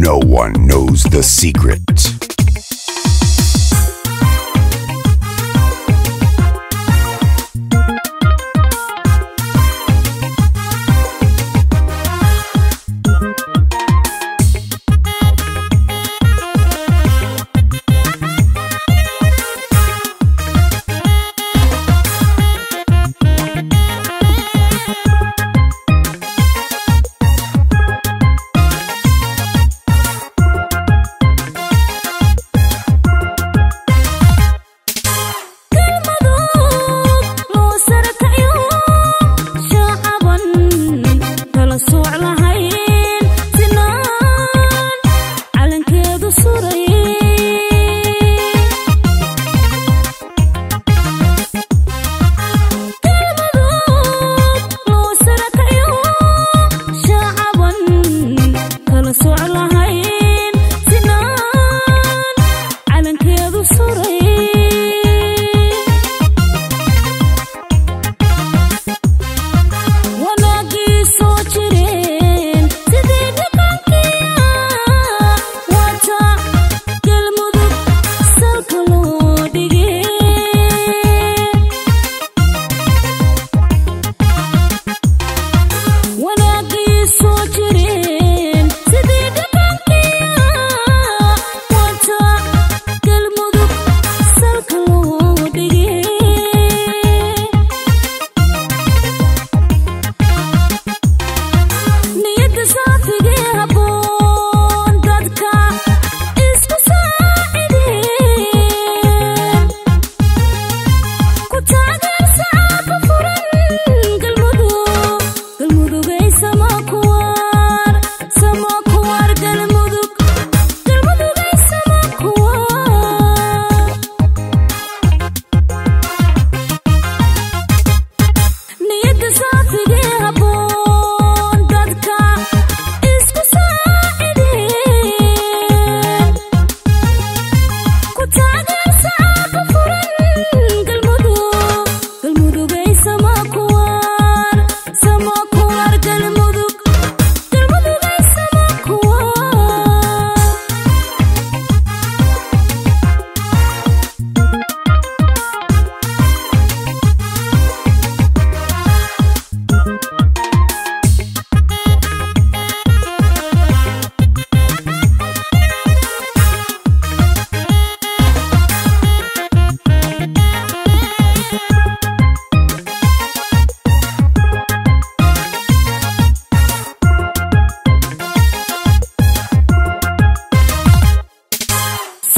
No one knows the secret.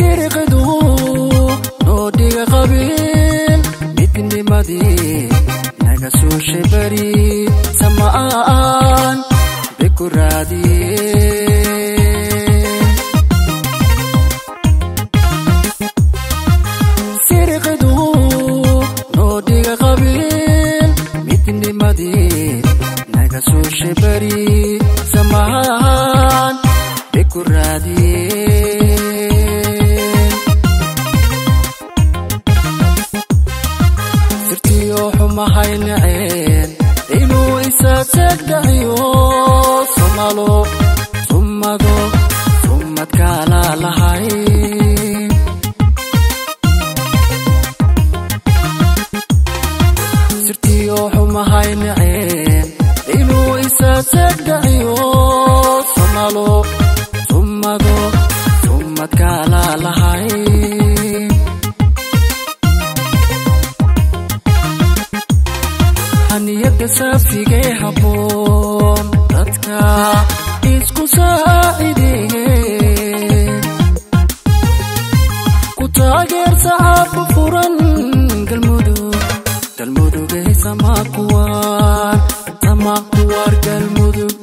xiriiqdu noodhiga qabin midnimadii naga suushe bari sama'aan beku raadiye xiriiqdu noodhiga qabin midnimadii naga suushe bari waxay naceen inuu isa tag dhaciyo sumalo sumado sumadkaala lahay sirtii oo xumahay naceen inuu isa tag dhaciyo sumalo dadka safigee haboon dadka isku saacideeye ku taageer saxaabba furan galmudug galmudugay samaa kuwaan samaa kuwaar galmudug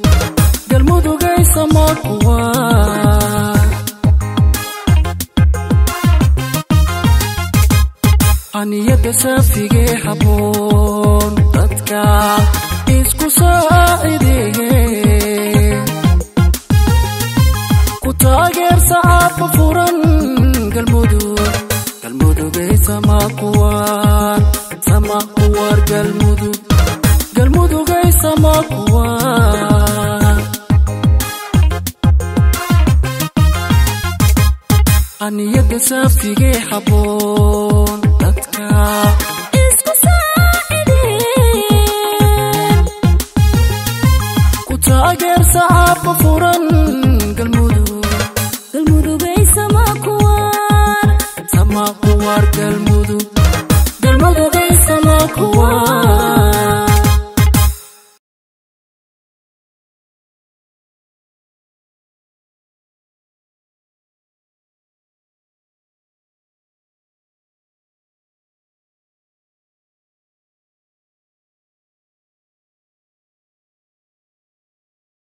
galmudugay samaa kuwaan aniyada safigee haboon kartaa isku saacideeye ku taageer sacaad ma furan galmudug galmudugay samaa kuwaan samaa kuwaar galmudug galmudugay samaa kuwaan aniyada saaftigee xaboon dadka taageer saxaabka furan galmudugay sama kuwaar